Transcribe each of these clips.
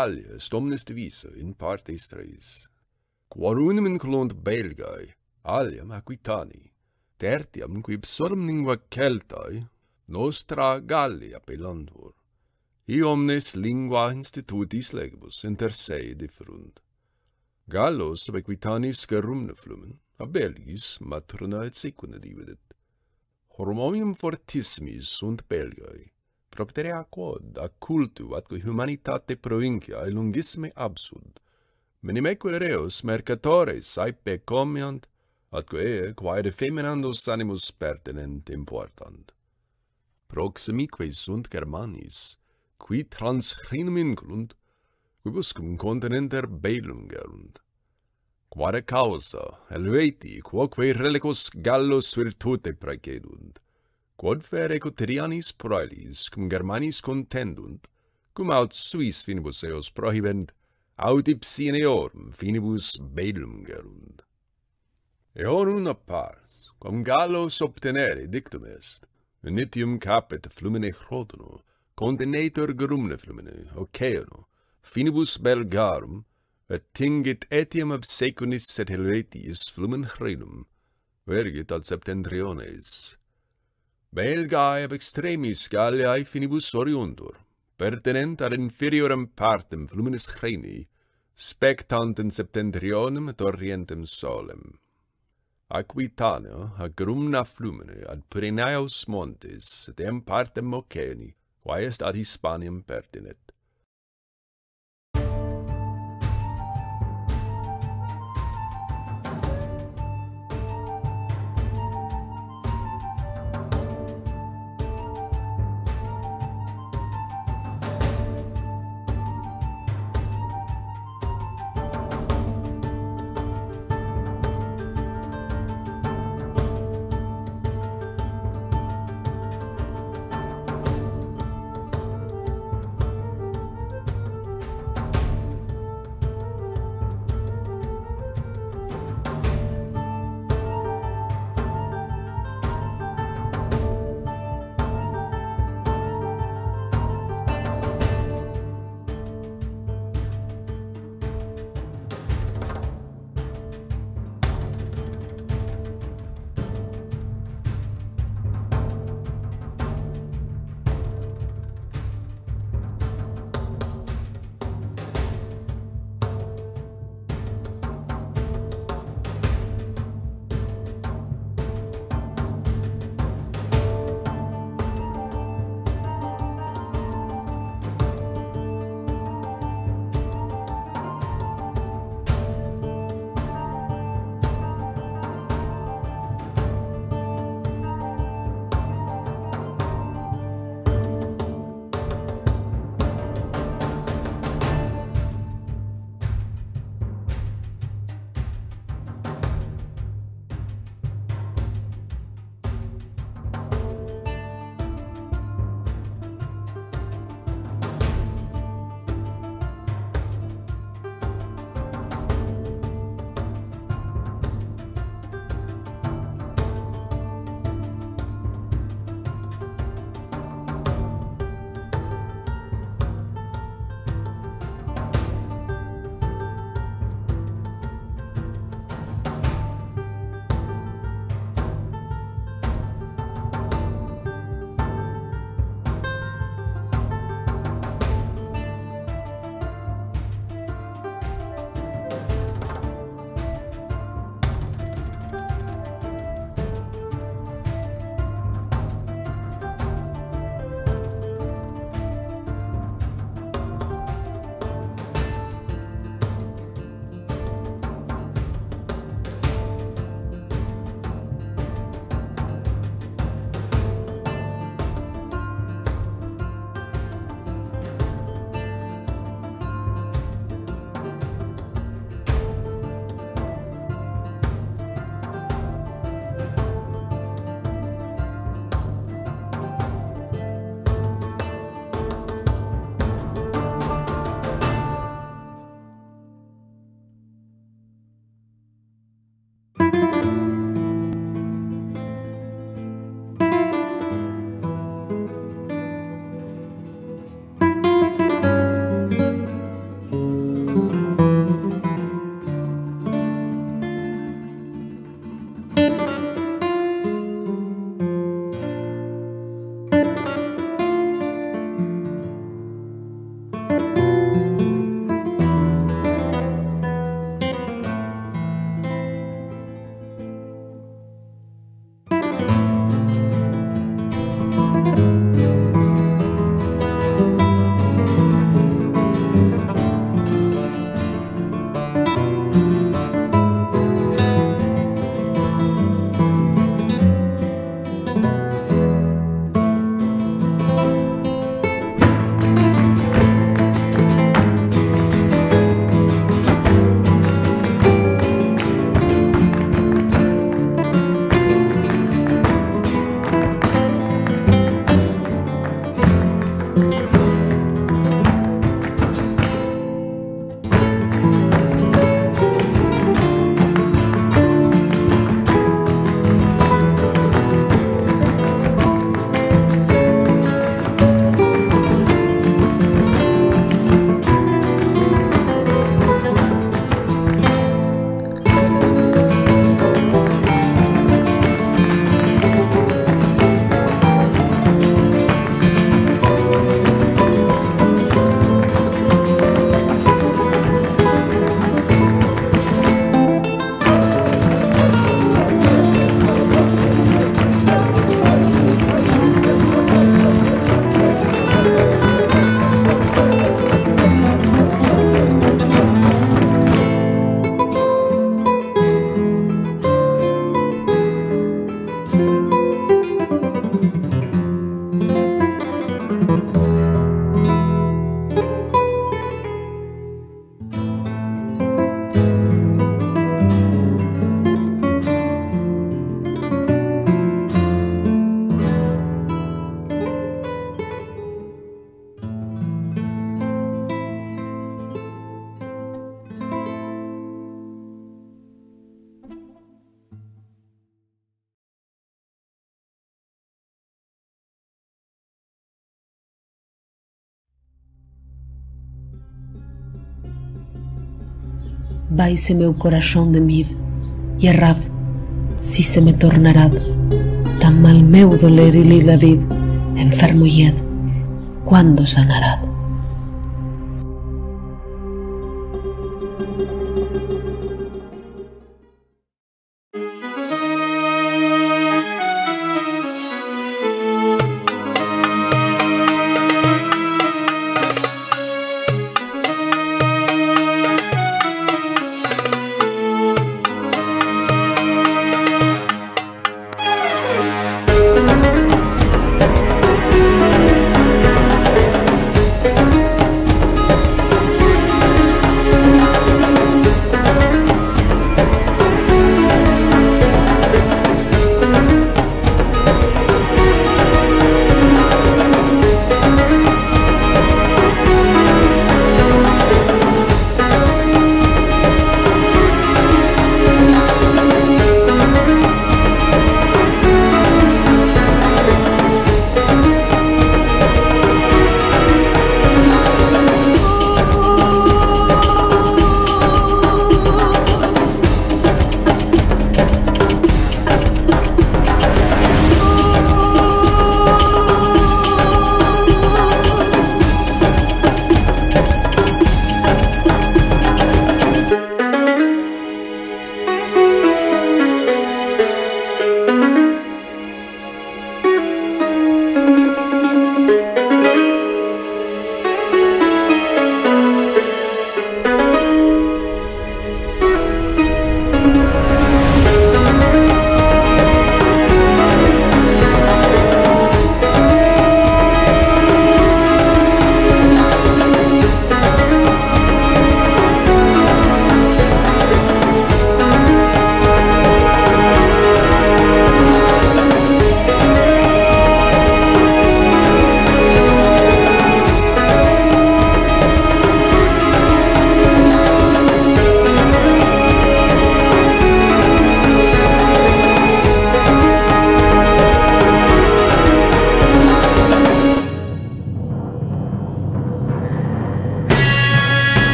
Italia est omnes divisa in partes tres. Quarunum inclunt Belgae, aliam Aquitani, tertiam qui psorum lingua Celtae, nostra Gallia pelantur. Iomnes lingua institutis legibus inter se differunt. Gallos ab Aquitanis gerumne flumen, a Belgis matrona et sequina dividit. Hormonium fortissimis sunt Belgae, propterea quod ac cultu atque humanitate provinciae lungissime absud. Menimeque reos mercatores saepe comiant, atque ee, quae defeminandos animus pertinent important. Proximique sunt Germanis, qui trans Rhinum inclunt, quibuscum continenter belum gerunt. Quare causa, Helvetii, quoque relicos Gallos virtute precedunt, quod fere coterianis proelis cum Germanis contendunt, cum aut suis finibus eos prohibent, aut ipsine eorum finibus belum gerunt. Eorum a pars, quam Gallos obtenere dictum est, nitium capet flumine Chrodono, contenetur gerumne flumine, Oceano, finibus Belgarum, et tingit etiam ab secunis et helvetis flumen Hrenum, vergit ad septentriones, belgae ab extremis Galliae finibus oriundur, pertenent ad inferiorem partem fluminis Chreni, spectantem septentrionem et orientem solem. Aquitano, agrumna flumine, ad Pyrenaeus montes, et em partem Moceni, quae est ad Hispaniam pertinet. Vaise meu corazón de mil, y errad, si se me tornará tan mal meu doler y lila viv, enfermo yed, cuando sanará?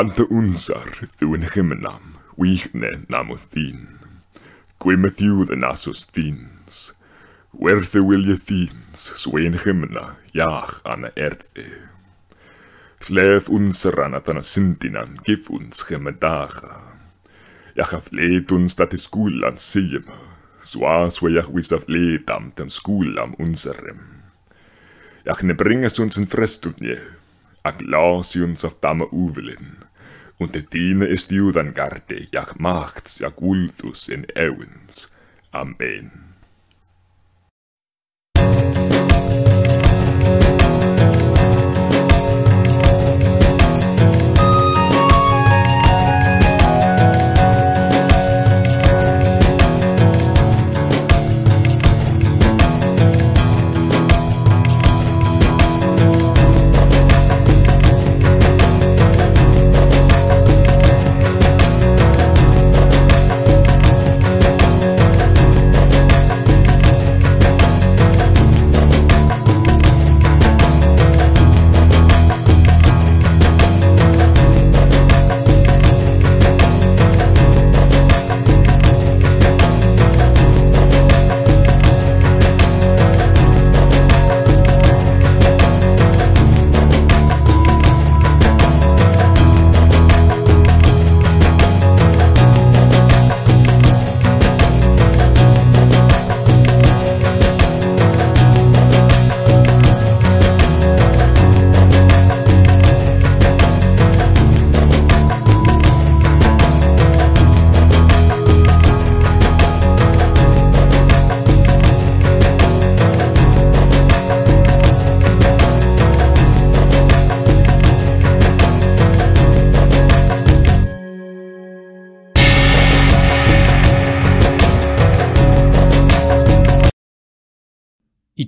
أنت أنصر ذو نخمنام ويخنا ناموثين كويمثيوذ ناسوس تينس Werthe wilje thins, svein himna, jach an erde. Sleef an ranatana sintinan, gif uns hemedacha. Jachaf leet uns dati so as we vejach visaf leet am tem skulam unserem. Jach ne bringes uns in frestutnje, ak lasi uns af dama uvelin unde tine estiudan garde, jac machts, jac ultus en euens. Amen.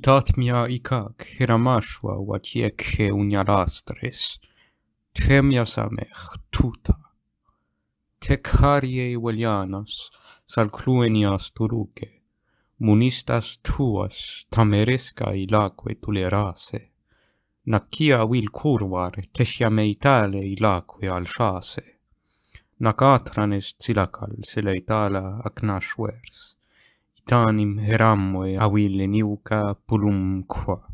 citat mia icac, hiramashua watiek he unia lastres, temias amech tuta. Te carie velianas, salcluenias turuce, munistas tuas tamerisca ilaque tulerase, nacia vil curvar te siame itale ilaque alfase, nac atranes cilacal sile itala titanim hiramoi avile niuca pulumqua.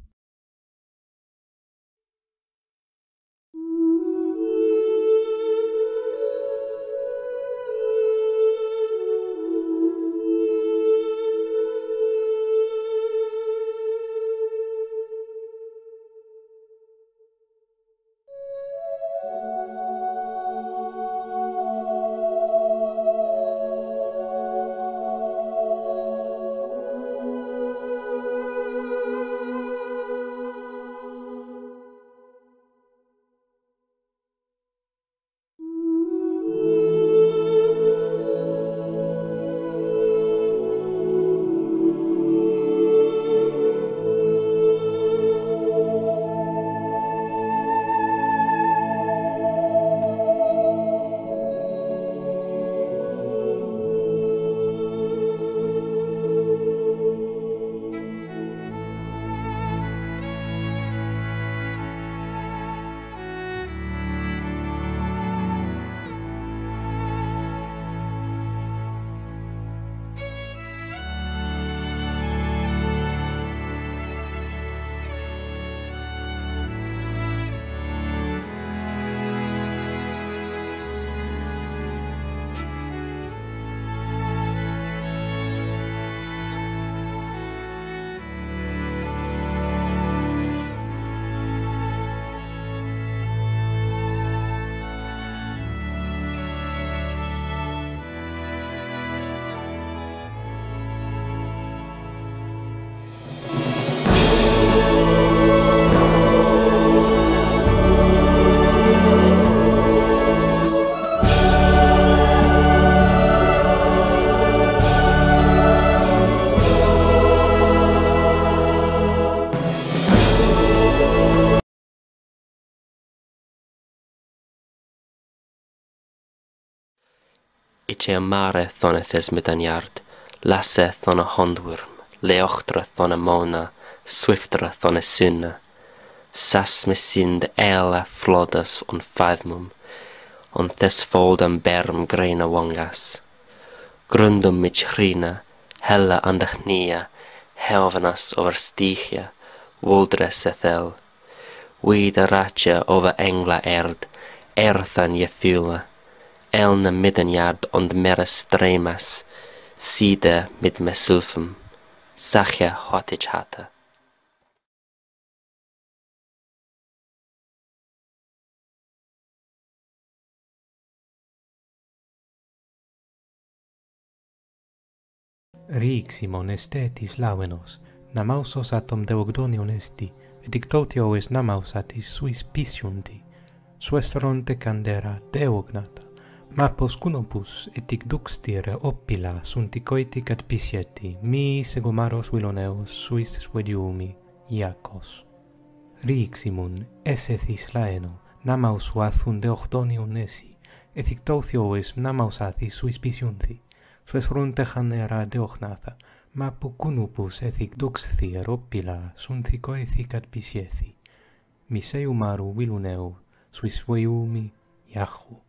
Iche mare thon thes medaniard, lasse thon a hondwyrm, leochtra thon a mona, swiftra thon a sunna. Sas me sind ela flodas on fathmum, on thes fold am berm greina wongas. Grundum mich rina, hella andachnia, helvenas over stichia, wuldres ethel. Wida racha over engla erd, erthan jefula. fula elna middenjaard ond mere stremas, side mit mesulfem sachia hotig hatte. Riik Simon estetis lauenos, namausos atom deogdonion esti, et dictotio es namausatis suis pisiunti, suestronte candera deognata. Mappos cunopus et dux dire oppila sunt hic oitic ad pisieti, mi segomaros viloneus suis svediumi, iacos. Riiximun, eset islaeno, namaus uathun de ochtonium nesi, et hic tautio es namaus athi suis pisiunthi, sues runte janera de ochnatha, mappu cunopus et dux dire oppila sunt hic oitic ad pisieti, suis svediumi, iacos.